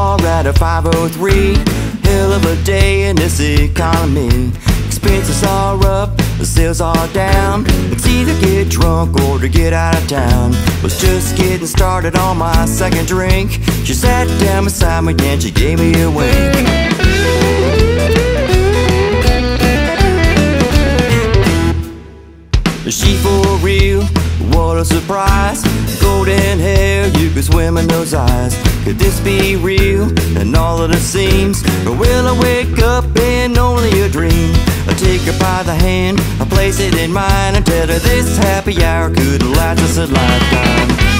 503. Hell of a day in this economy. Expenses are up, the sales are down. It's either get drunk or to get out of town. Was just getting started on my second drink. She sat down beside me and she gave me a wink. Is she for real? What a surprise Golden hair, you could swim in those eyes Could this be real? And all of the seems Or will I wake up in only a dream? I take her by the hand, I place it in mine And tell her this happy hour could last us a lifetime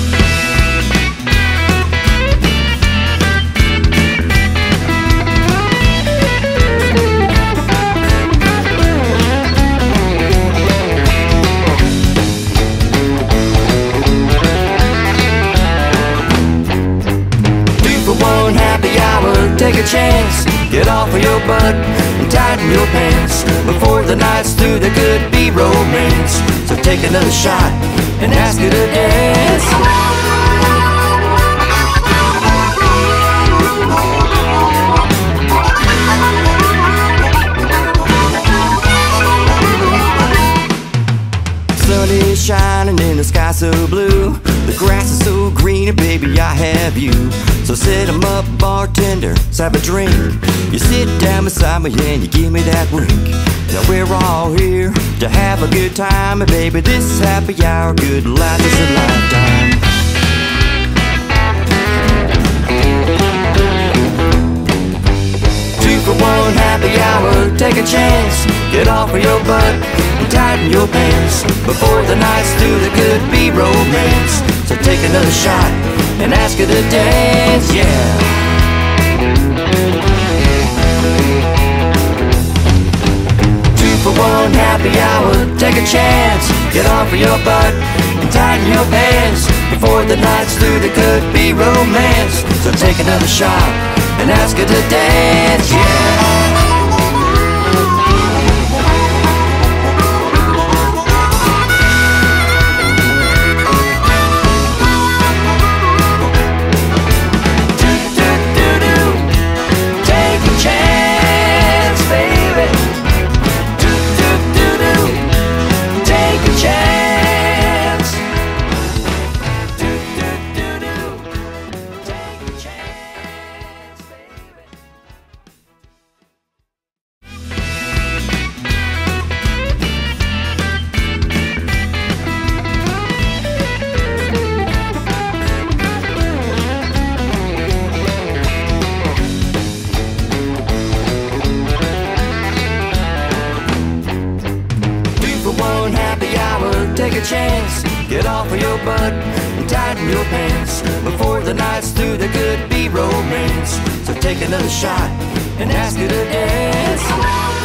a chance. Get off of your butt and tighten your pants Before the night's through. There could be romance. So take another shot and ask her to dance. Sun is shining and the sky so blue The grass is so green and baby I have you. So set 'em up bartender, let's have a drink. You sit down beside me and you give me that wink. Now we're all here to have a good time And baby this happy hour good life us a lifetime. Two for one happy hour, take a chance. Get off of your butt and tighten your pants. Before the night's through there could be romance So take another shot and ask her to dance, yeah. Two for one happy hour, take a chance. Get off of your butt and tighten your pants Before the night's through. There could be romance. So take another shot and ask her to dance, yeah a chance. Get off of your butt and tighten your pants Before the night's through there could be romance. So take another shot and ask her to dance